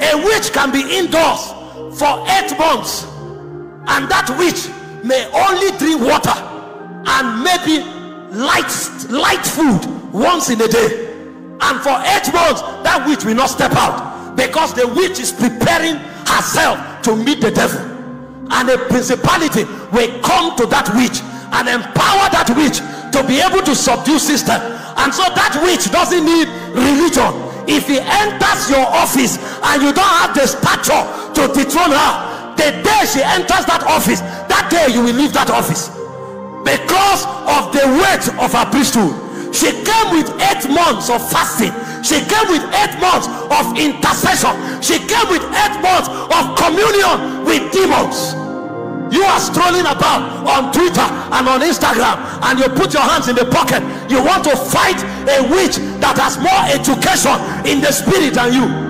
A witch can be indoors for eight months, and that witch may only drink water and maybe light light food once in a day. And for eight months, that witch will not step out because the witch is preparing herself to meet the devil. And a principality will come to that witch and empower that witch to be able to subdue sister. And so that witch doesn't need religion. If he enters your office and you don't have the stature to dethrone her, the day she enters that office, that day you will leave that office because of the weight of her priesthood. She came with eight months of fasting. She came with eight months of intercession. She came with eight months of communion with demons. You are strolling about on Twitter and on Instagram, and you put your hands in the pocket. You want to fight a witch that has more education in the spirit than you.